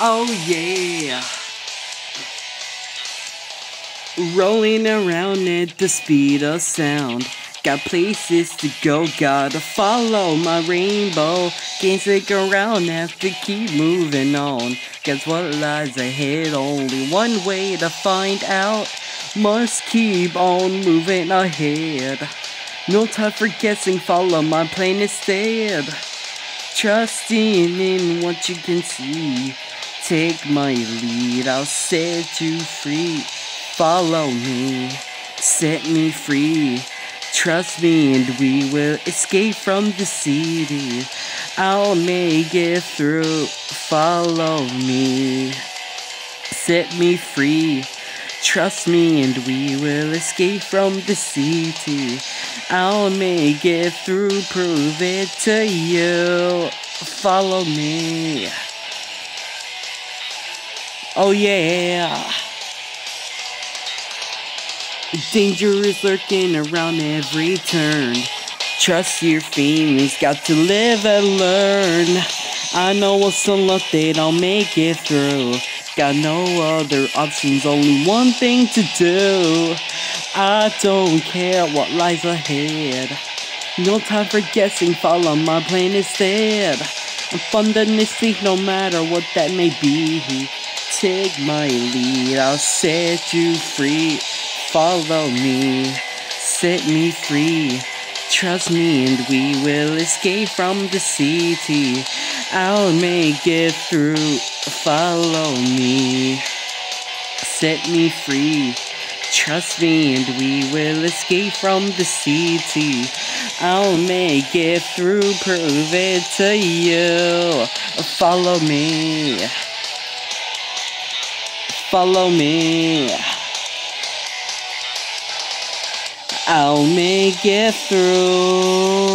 Oh yeah. Rolling around at the speed of sound. Got places to go, gotta follow my rainbow. Can't stick around, have to keep moving on. Guess what lies ahead? Only one way to find out. Must keep on moving ahead. No time for guessing, follow my plan instead. Trusting in what you can see. Take my lead, I'll set you free. Follow me, set me free. Trust me, and we will escape from the city. I'll make it through. Follow me, set me free. Trust me, and we will escape from the city. I'll make it through, prove it to you. Follow me. Oh, yeah. Danger is lurking around every turn. Trust your feelings, got to live and learn. I know what's unlocked, they don't make it through. Got no other options, only one thing to do. I don't care what lies ahead. No time for guessing, follow my plan instead. I'm fundamentally no matter what that may be. Take my lead, I'll set you free. Follow me, set me free. Trust me, and we will escape from the city. I'll make it through. Follow me, set me free. Trust me, and we will escape from the city. I'll make it through, prove it to you. Follow me. Follow me. I'll make it through.